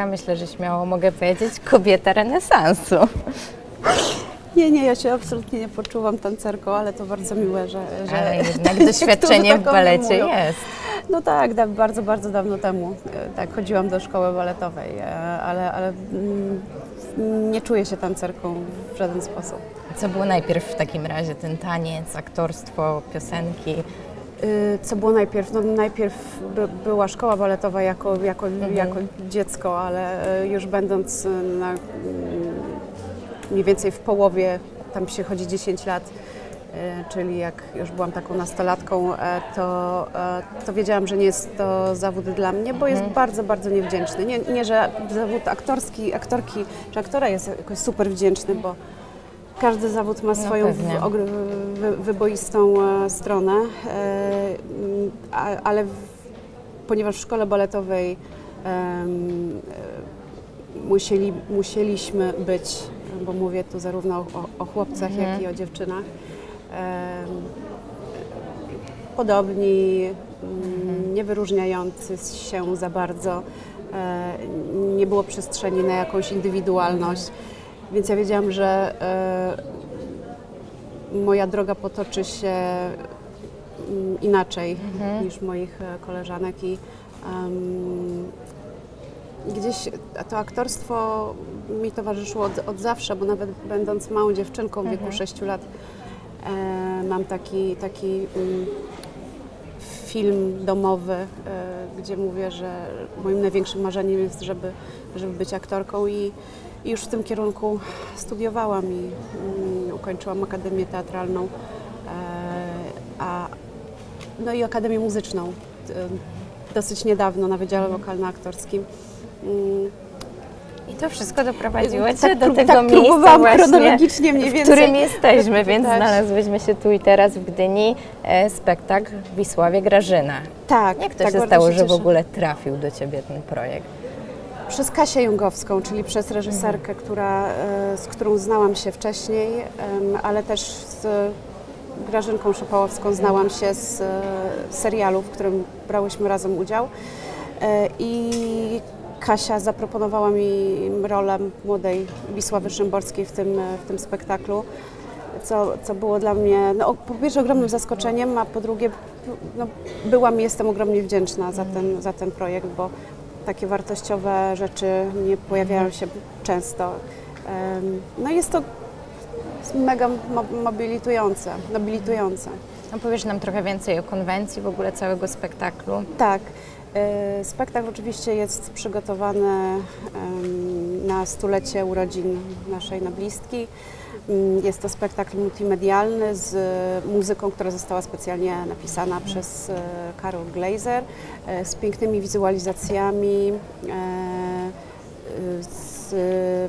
Ja myślę, że śmiało mogę powiedzieć kobieta renesansu. Nie, nie, ja się absolutnie nie poczuwam tancerką, ale to bardzo miłe, że... że Ale jednak doświadczenie w tak mnie balecie jest. No tak, da, bardzo, bardzo dawno temu. e, Tak, chodziłam do szkoły baletowej, e, ale, ale mm, nie czuję się tancerką w żaden sposób. Co było najpierw w takim razie? Ten taniec, aktorstwo, piosenki? Y, Co było najpierw? No, najpierw by, była szkoła baletowa jako, jako, jako dziecko, ale y, już będąc y, na, mm, mniej więcej w połowie, tam się chodzi 10 lat, y, czyli jak już byłam taką nastolatką, e, to, e, to wiedziałam, że nie jest to zawód dla mnie, bo jest bardzo, bardzo niewdzięczny. Nie, nie, że zawód aktorski, aktorki czy aktora jest jakoś super wdzięczny, bo każdy zawód ma swoją pewnie. w- ogr- wy, wyboistą e, stronę, e, ale w, ponieważ w szkole baletowej e, musieli, musieliśmy być, bo mówię tu zarówno o, o chłopcach, jak i o dziewczynach, podobni, mm, nie wyróżniający się za bardzo. Nie było przestrzeni na jakąś indywidualność, więc ja wiedziałam, że e, moja droga potoczy się mm, inaczej niż moich e, koleżanek i em, gdzieś to aktorstwo mi towarzyszyło od, od zawsze, bo nawet będąc małą dziewczynką w wieku 6 lat e, mam taki, taki mm, film domowy, e, gdzie mówię, że moim największym marzeniem jest, żeby, żeby być aktorką i, i już w tym kierunku studiowałam i mm, ukończyłam Akademię Teatralną, e, a, no i Akademię Muzyczną e, dosyć niedawno na Wydziale Lokalno-Aktorskim. I to wszystko doprowadziło Cię tak do tego tak miejsca właśnie, chronologicznie mniej w więcej którym jesteśmy, więc Tak. znalazłyśmy się tu i teraz w Gdyni. E, spektakl w Wisławie Grażyna. Tak, Jak to tak, się stało, się że w ogóle trafił do Ciebie ten projekt? Przez Kasię Jungowską, czyli przez reżyserkę, która, e, z którą znałam się wcześniej, ale też z Grażynką Szopałowską znałam się z e, serialu, w którym brałyśmy razem udział. E, I Kasia zaproponowała mi rolę młodej Wisławy Szymborskiej w tym, w tym spektaklu, co, co było dla mnie no, po pierwsze ogromnym zaskoczeniem, a po drugie no, byłam i jestem ogromnie wdzięczna za ten, za ten projekt, bo takie wartościowe rzeczy nie pojawiają się często. No jest to mega mo- mobilitujące, nobilitujące. Opowiesz nam trochę więcej o konwencji w ogóle całego spektaklu. Tak. E, Spektakl oczywiście jest przygotowany na stulecie urodzin naszej noblistki. Mm, Jest to spektakl multimedialny z muzyką, która została specjalnie napisana przez e, Karol Glazer, e, z pięknymi wizualizacjami, z,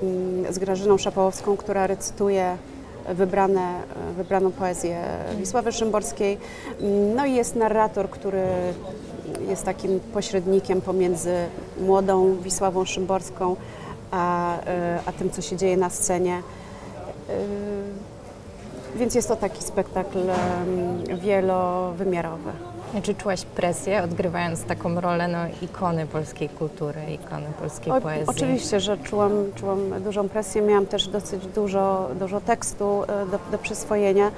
mm, z Grażyną Szapałowską, która recytuje wybrane, wybraną poezję Wisławy Szymborskiej. No i jest narrator, który jest takim pośrednikiem pomiędzy młodą Wisławą Szymborską a, e, a tym, co się dzieje na scenie. E, Więc jest to taki spektakl wielowymiarowy. Czy czułaś presję, odgrywając taką rolę no, ikony polskiej kultury, ikony polskiej O, poezji? oczywiście, że czułam, czułam dużą presję. Miałam też dosyć dużo, dużo tekstu e, do, do przyswojenia,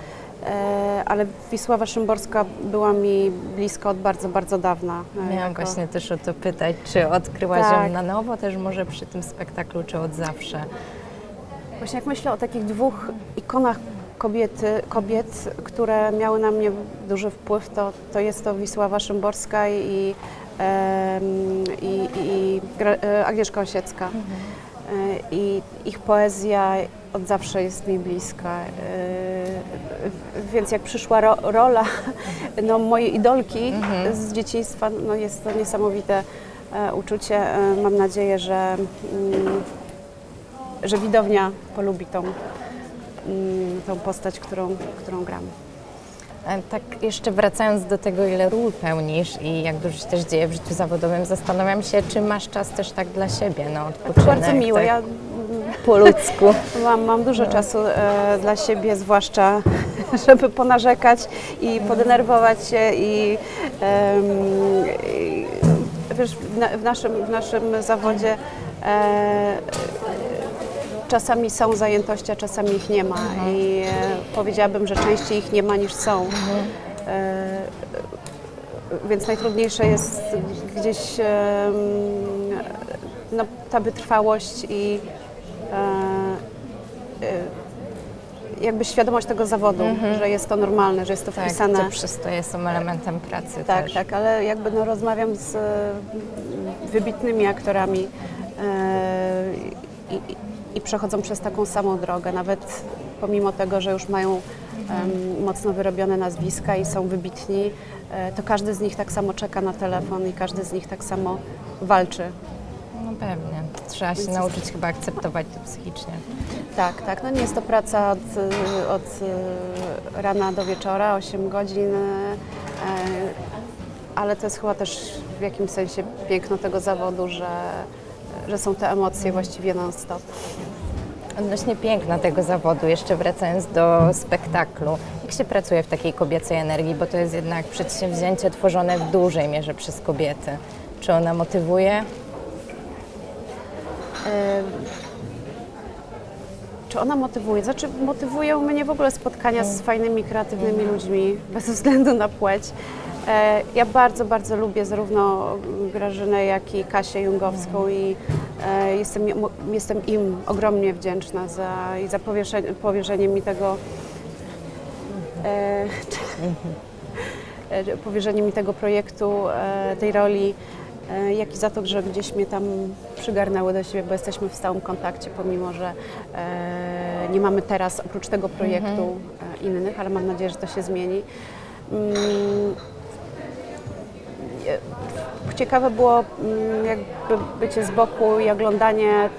ale Wisława Szymborska była mi blisko od bardzo, bardzo dawna. e, Miałam jako- właśnie też o to pytać, czy odkryłaś Tak. ją na nowo też może przy tym spektaklu, czy od zawsze? Właśnie jak myślę o takich dwóch ikonach kobiety, kobiet, które miały na mnie duży wpływ, to, to jest to Wisława Szymborska i, i, i Gra- e, Agnieszka Osiecka. E, I ich poezja od zawsze jest mi bliska. Więc jak przyszła ro, rola no, mojej idolki z dzieciństwa, no, jest to niesamowite e, uczucie. E, Mam nadzieję, że mm, że widownia polubi tą, mm, tą postać, którą, którą gram. Tak jeszcze wracając do tego, ile ról pełnisz i jak dużo się też dzieje w życiu zawodowym, zastanawiam się, czy masz czas też tak dla siebie, no odpoczynek, Bardzo miłe. tak Ja po ludzku. mam, mam dużo czasu e, dla siebie, zwłaszcza żeby ponarzekać i podenerwować się i, i wiesz, w, na, w, naszym, w naszym zawodzie E, czasami są zajętości, a czasami ich nie ma. I e, powiedziałabym, że częściej ich nie ma niż są. E, więc najtrudniejsze jest gdzieś no, ta wytrwałość i e, e, jakby świadomość tego zawodu, że jest to normalne, że jest to Tak, wpisane. te przystoje są elementem pracy Tak, też. tak, ale jakby no rozmawiam z e, wybitnymi aktorami e, i, i, przechodzą przez taką samą drogę, nawet pomimo tego, że już mają mocno wyrobione nazwiska i są wybitni, e, to każdy z nich tak samo czeka na telefon i każdy z nich tak samo walczy. No pewnie. Trzeba się nauczyć chyba akceptować to psychicznie. Tak, tak. No nie jest to praca od, od y, rana do wieczora, 8 godzin, y, ale to jest chyba też w jakimś sensie piękno tego zawodu, że, że są te emocje właściwie non-stop. Odnośnie piękna tego zawodu, jeszcze wracając do spektaklu, jak się pracuje w takiej kobiecej energii, bo to jest jednak przedsięwzięcie tworzone w dużej mierze przez kobiety. Czy ona motywuje? Czy ona motywuje? Znaczy motywują mnie w ogóle spotkania z fajnymi, kreatywnymi ludźmi, bez względu na płeć. E, Ja bardzo, bardzo lubię zarówno Grażynę, jak i Kasię Jungowską i e, jestem, im- jestem im ogromnie wdzięczna za, i za powierzenie, powierzenie mi tego e, e, powierzenie mi tego projektu, tej roli, jak i za to, że gdzieś mnie tam przygarnęły do siebie, bo jesteśmy w stałym kontakcie, pomimo że e, nie mamy teraz oprócz tego projektu e, innych, ale mam nadzieję, że to się zmieni. Mm, e, Ciekawe było mm, jakby bycie z boku i oglądanie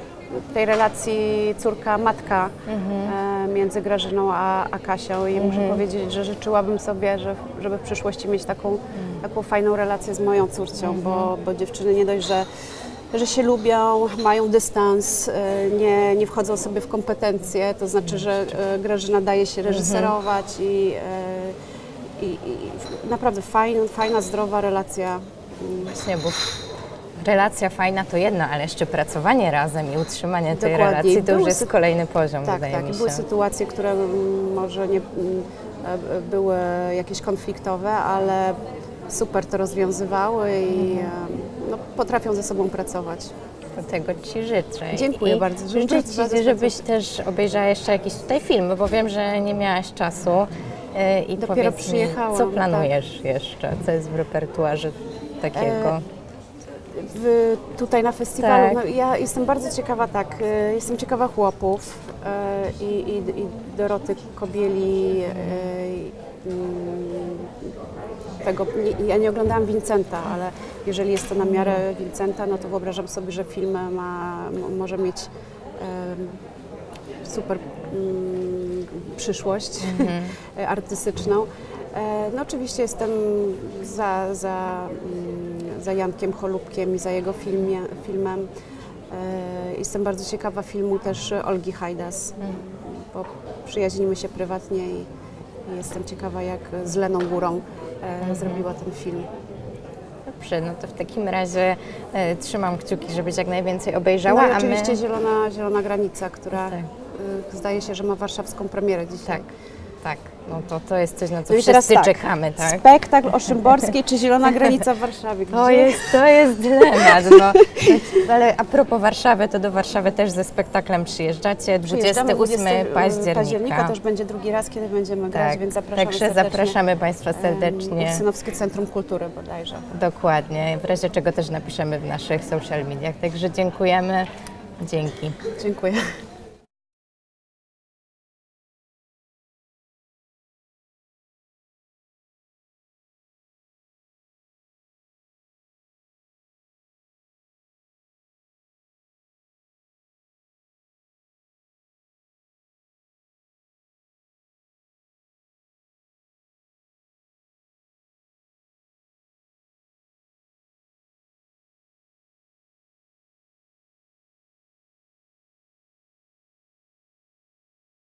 tej relacji córka-matka e, między Grażyną a, a Kasią i muszę powiedzieć, że życzyłabym sobie, że, żeby w przyszłości mieć taką, taką fajną relację z moją córcią, bo, bo dziewczyny nie dość, że że się lubią, mają dystans, e, nie, nie wchodzą sobie w kompetencje, to znaczy, że e, Grażyna daje się reżyserować i, i, i naprawdę fajna, fajna, zdrowa relacja. Właśnie, bo relacja fajna to jedno, ale jeszcze pracowanie razem i utrzymanie tej Dokładnie. relacji to już jest kolejny poziom, Tak, wydaje tak. mi się. były sytuacje, które mm, może nie mm, e, były jakieś konfliktowe, ale super to rozwiązywały i Mhm. e, no, potrafią ze sobą pracować. Tego Ci życzę. Dziękuję I bardzo. Życzę Życzę Ci, bardzo żebyś też obejrzała jeszcze jakieś tutaj filmy, bo wiem, że nie miałaś czasu. I Dopiero powiedz przyjechałam, Mi, co planujesz jeszcze? Co jest w repertuarze takiego? E, w, tutaj na festiwalu. Tak. No, ja jestem bardzo ciekawa, tak, e, jestem ciekawa chłopów e, i, i, i Doroty Kobieli. e, mm, tego, nie, ja nie oglądałam Vincenta, ale jeżeli jest to na miarę Vincenta, no to wyobrażam sobie, że film ma, może mieć super mm, przyszłość e, artystyczną. E, No oczywiście jestem za, za, mm, za Jankiem Cholubkiem i za jego filmie, filmem. E, Jestem bardzo ciekawa filmu też Olgi Hajdas, bo przyjaźnimy się prywatnie i, i jestem ciekawa jak z Leną Górą e, zrobiła ten film. Dobrze, no to w takim razie e, trzymam kciuki, żebyś jak najwięcej obejrzała, No i a oczywiście my... zielona, zielona Granica, która Tak. y, zdaje się, że ma warszawską premierę dzisiaj. Tak, tak. No to, to jest coś, na co No wszyscy tak. czekamy, tak? Spektakl o Szymborskiej czy Zielona Granica w Warszawie? To jest, to jest dylemat, no. Ale a propos Warszawy, to do Warszawy też ze spektaklem przyjeżdżacie, Przyjeżdżamy 28 20 października. października też będzie drugi raz, kiedy będziemy grać, Tak, więc zapraszamy Także serdecznie. zapraszamy Państwa serdecznie. Ursynowskie Centrum Kultury bodajże. Dokładnie, w razie czego też napiszemy w naszych social mediach. Także dziękujemy. Dzięki. Dziękuję.